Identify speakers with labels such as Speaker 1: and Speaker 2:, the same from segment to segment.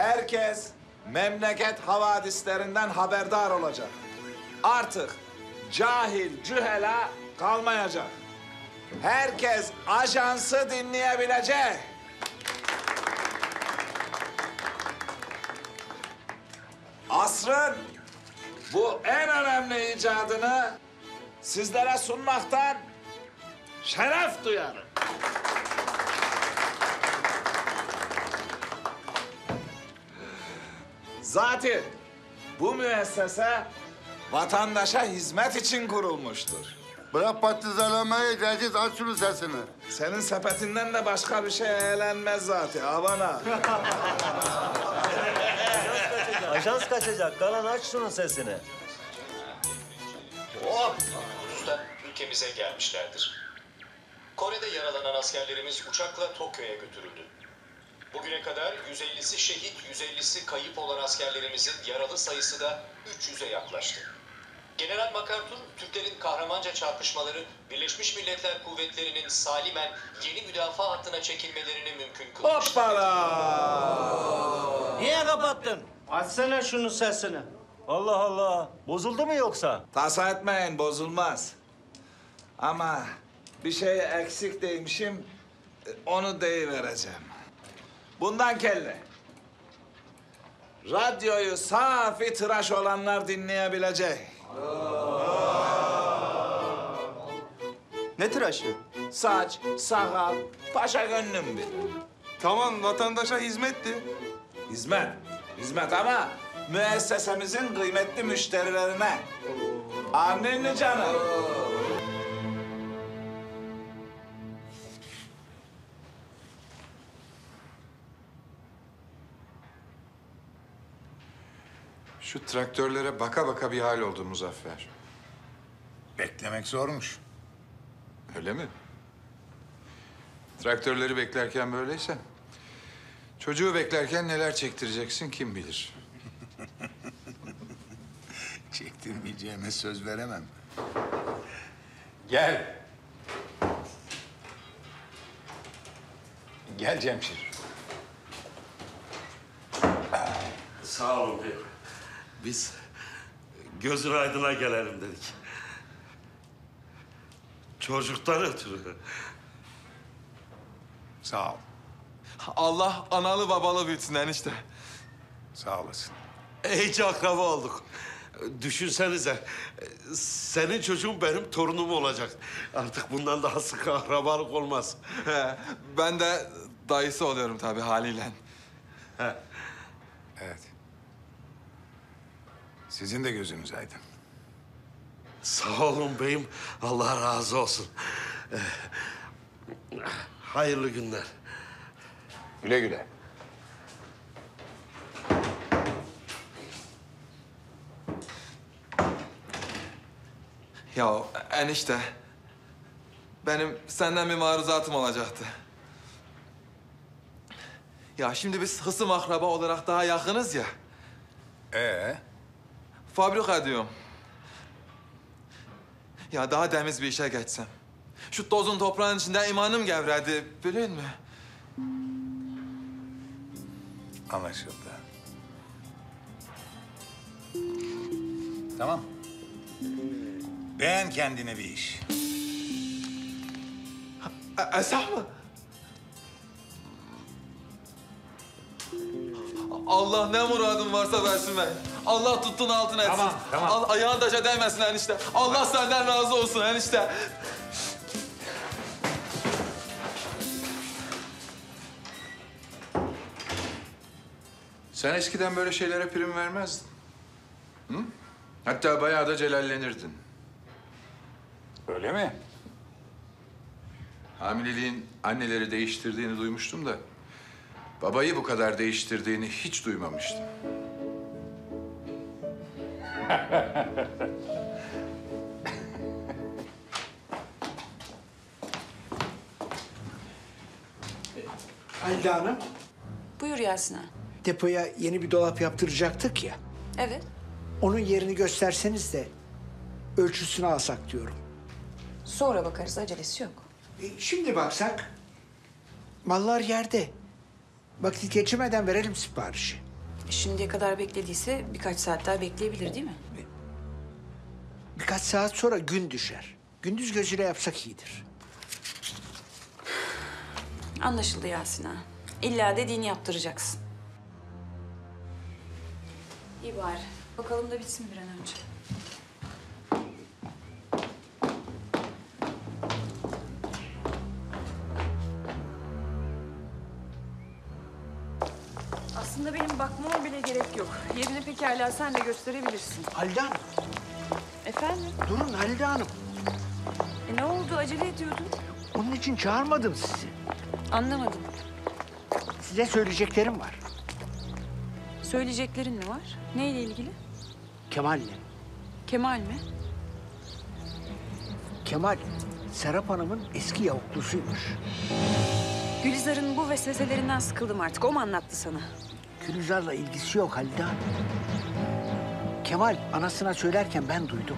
Speaker 1: herkes memleket havadislerinden haberdar olacak. Artık cahil cühela kalmayacak. Herkes ajansı dinleyebilecek. Asrın bu en önemli icadını sizlere sunmaktan şeref duyarım. Zaten bu müessese vatandaşa hizmet için kurulmuştur.
Speaker 2: Bırak patlıcanlamayı, Cengiz aç şunun sesini.
Speaker 1: Senin sepetinden de başka bir şey eğlenmez zaten Havana.
Speaker 3: Ajans kaçacak. Kalan aç şunun sesini.
Speaker 4: Usta ülkemize gelmişlerdir. Kore'de yaralanan askerlerimiz uçakla Tokyo'ya götürüldü. Bugüne kadar 150'si şehit, 150'si kayıp olan askerlerimizin yaralı sayısı da 300'e yaklaştı. General MacArthur, Türklerin kahramanca çarpışmaları Birleşmiş Milletler Kuvvetleri'nin salimen yeni müdafaa hattına çekilmelerini mümkün kılmıştır.
Speaker 1: Hoppala!
Speaker 3: Niye kapattın?
Speaker 5: Açsana şunun sesini.
Speaker 3: Allah Allah. Bozuldu mu yoksa?
Speaker 1: Tasa etmeyin bozulmaz. Ama bir şey eksik demişim, onu deyivereceğim. Bundan kelle. Radyoyu safi tıraş olanlar dinleyebilecek.
Speaker 6: Ne tıraşı?
Speaker 1: Saç, sakal, paşa gönlüm bir.
Speaker 6: Tamam vatandaşa hizmetti.
Speaker 1: Hizmet, hizmet ama müessesemizin kıymetli müşterilerine. Amin canım.
Speaker 7: Şu traktörlere baka baka bir hal oldu Muzaffer.
Speaker 2: Beklemek zormuş.
Speaker 7: Öyle mi? Traktörleri beklerken böyleyse... ...çocuğu beklerken neler çektireceksin kim bilir.
Speaker 2: Çektirmeyeceğime söz veremem.
Speaker 7: Gel. Gel Cemşir.
Speaker 8: Sağ olun beyim. Biz gözün aydına gelelim dedik. Çocuktan ötürü.
Speaker 2: Sağ ol.
Speaker 6: Allah analı babalı büyütsün enişte.
Speaker 2: Sağ olasın.
Speaker 8: İyice akraba olduk. Düşünsenize, senin çocuğun benim torunum olacak. Artık bundan daha sık akrabalık olmaz.
Speaker 6: He, ben de dayısı oluyorum tabii haliyle.
Speaker 2: Evet. Sizin de gözünüz aydın.
Speaker 8: Sağ olun beyim, Allah razı olsun. Eh, Hayırlı günler.
Speaker 7: Güle güle.
Speaker 6: Ya enişte, benim senden bir maruzatım olacaktı. Ya şimdi biz hısım akraba olarak daha yakınız ya.
Speaker 2: Ee,
Speaker 6: Fabrika diyorum. Ya daha temiz bir işe geçsem. Şu tozun toprağın içinde imanım gevredi, biliyor musun?
Speaker 2: anlaşıldı. Tamam. Beğen kendine bir iş.
Speaker 6: E- Esah mı? Allah ne muradın varsa versin be. Allah tuttun altın etsin.
Speaker 1: Tamam, tamam.
Speaker 6: Al, ayağın taşa değmesin enişte. Allah senden razı olsun enişte.
Speaker 7: Sen eskiden böyle şeylere prim vermezdin. Hı? Hatta bayağı da celallenirdin.
Speaker 2: Öyle mi?
Speaker 7: Hamileliğin anneleri değiştirdiğini duymuştum da... ...babayı bu kadar değiştirdiğini hiç duymamıştım.
Speaker 9: Halide Hanım,
Speaker 10: Buyur Yasin ağa.
Speaker 9: depoya yeni bir dolap yaptıracaktık ya.
Speaker 10: Evet.
Speaker 9: Onun yerini gösterseniz de ölçüsünü alsak diyorum.
Speaker 10: Sonra bakarız acelesi yok.
Speaker 9: E, şimdi baksak, mallar yerde. Vakit geçirmeden verelim siparişi.
Speaker 10: Şimdiye kadar beklediyse birkaç saat daha bekleyebilir değil mi?
Speaker 9: Birkaç saat sonra gün düşer. Gündüz gözüyle yapsak iyidir.
Speaker 10: Anlaşıldı Yasin ağa. İlla dediğini yaptıracaksın. İyi bari. Bakalım da bitsin bir an önce. Aslında benim bakmama bile gerek yok. Yerini pekala sen de gösterebilirsin.
Speaker 9: Halide Hanım,
Speaker 10: Efendim?
Speaker 9: durun Halide Hanım.
Speaker 10: E ne oldu? Acele ediyordun.
Speaker 9: Onun için çağırmadım sizi.
Speaker 10: Anlamadım.
Speaker 9: Size söyleyeceklerim var.
Speaker 10: Söyleyeceklerin mi var? Neyle ilgili?
Speaker 9: Kemal'le.
Speaker 10: Kemal mi?
Speaker 9: Kemal, Serap Hanım'ın eski yavuklusuymuş.
Speaker 10: Gülizar'ın bu vesveselerinden sıkıldım artık. O mu anlattı sana?
Speaker 9: Gülizar'la ilgisi yok Halide. Kemal anasına söylerken ben duydum.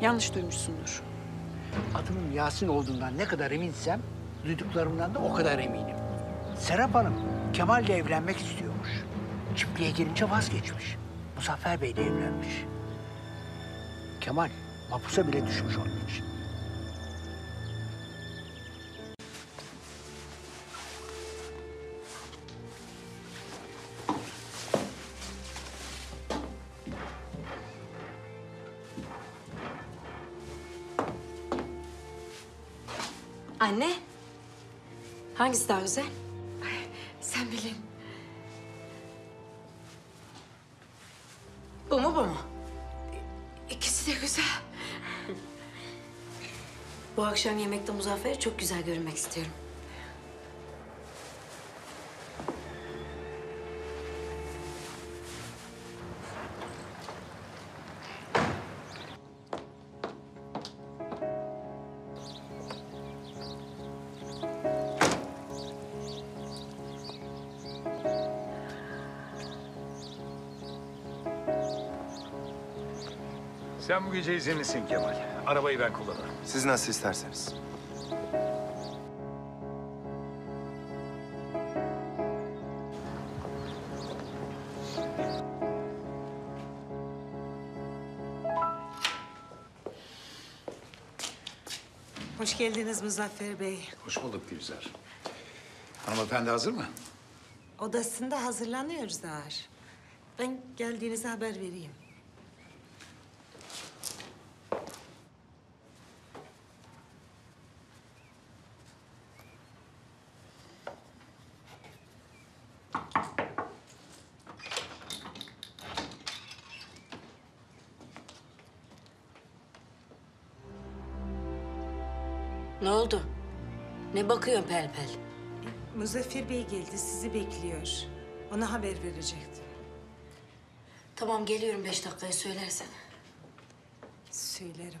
Speaker 10: Yanlış duymuşsundur.
Speaker 9: Adının Yasin olduğundan ne kadar eminsem, duyduklarımdan da o kadar eminim. Serap Hanım Kemal'le evlenmek istiyormuş. Çiftliğe girince vazgeçmiş. Muzaffer Bey'le evlenmiş. Kemal mapusa bile düşmüş onun için.
Speaker 11: Anne. Hangisi daha güzel? sen bilin. Bu mu bu mu? İkisi de güzel. bu akşam yemekte Muzaffer'e çok güzel görünmek istiyorum.
Speaker 2: Sen bu gece izinlisin Kemal. Arabayı ben kullanırım.
Speaker 6: Siz nasıl isterseniz.
Speaker 12: Hoş geldiniz Muzaffer Bey.
Speaker 7: Hoş bulduk Gülizar. Hanımefendi hazır mı?
Speaker 12: Odasında hazırlanıyoruz ağır. Ben geldiğinizi haber vereyim.
Speaker 11: Ne oldu? Ne bakıyorsun pel pel?
Speaker 12: Muzaffer Bey geldi, sizi bekliyor. Ona haber verecektim.
Speaker 11: Tamam geliyorum beş dakikaya söylersen.
Speaker 12: Söylerim.